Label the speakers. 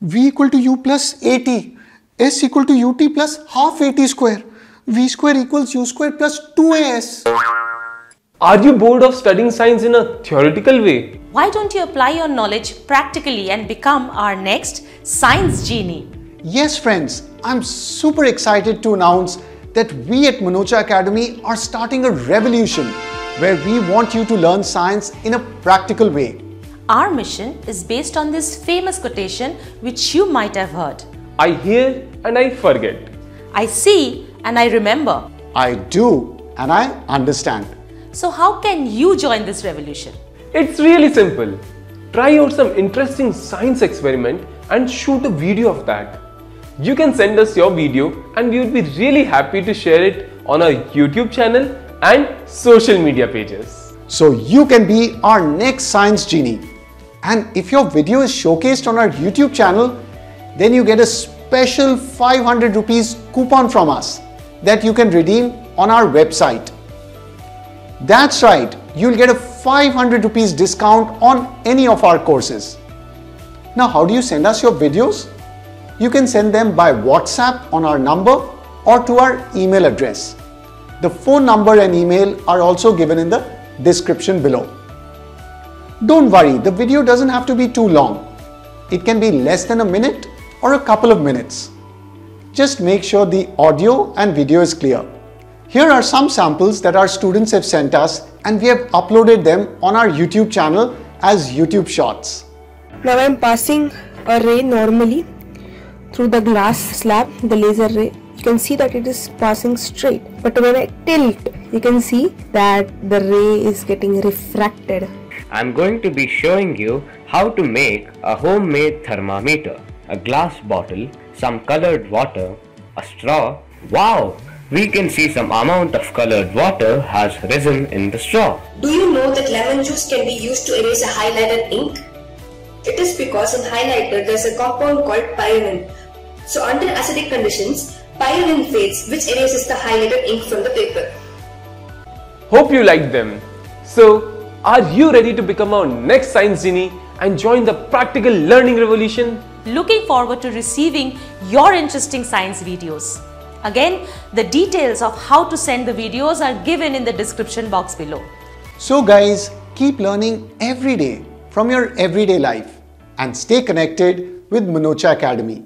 Speaker 1: v equal to u plus at, s equal to ut plus half at square, v square equals u square plus 2as.
Speaker 2: Are you bored of studying science in a theoretical way?
Speaker 3: Why don't you apply your knowledge practically and become our next science genie?
Speaker 1: Yes friends, I'm super excited to announce that we at Manocha Academy are starting a revolution where we want you to learn science in a practical way.
Speaker 3: Our mission is based on this famous quotation which you might have heard.
Speaker 2: I hear and I forget.
Speaker 3: I see and I remember.
Speaker 1: I do and I understand.
Speaker 3: So how can you join this revolution?
Speaker 2: It's really simple. Try out some interesting science experiment and shoot a video of that. You can send us your video and we would be really happy to share it on our YouTube channel and social media pages.
Speaker 1: So you can be our next science genie. And if your video is showcased on our YouTube channel, then you get a special 500 rupees coupon from us that you can redeem on our website. That's right, you'll get a 500 rupees discount on any of our courses. Now, how do you send us your videos? You can send them by WhatsApp on our number or to our email address. The phone number and email are also given in the description below. Don't worry, the video doesn't have to be too long. It can be less than a minute or a couple of minutes. Just make sure the audio and video is clear. Here are some samples that our students have sent us and we have uploaded them on our YouTube channel as YouTube Shorts.
Speaker 4: Now I am passing a ray normally through the glass slab, the laser ray. You can see that it is passing straight. But when I tilt, you can see that the ray is getting refracted.
Speaker 5: I'm going to be showing you how to make a homemade thermometer. A glass bottle, some colored water, a straw. Wow! We can see some amount of colored water has risen in the straw.
Speaker 6: Do you know that lemon juice can be used to erase a highlighted ink? It is because in highlighter there is a compound called pyridine. So under acidic conditions, pyridine fades which erases the highlighted ink from the paper.
Speaker 2: Hope you liked them. So, are you ready to become our next science genie and join the practical learning revolution?
Speaker 3: Looking forward to receiving your interesting science videos. Again, the details of how to send the videos are given in the description box below.
Speaker 1: So guys, keep learning every day from your everyday life and stay connected with Manocha Academy.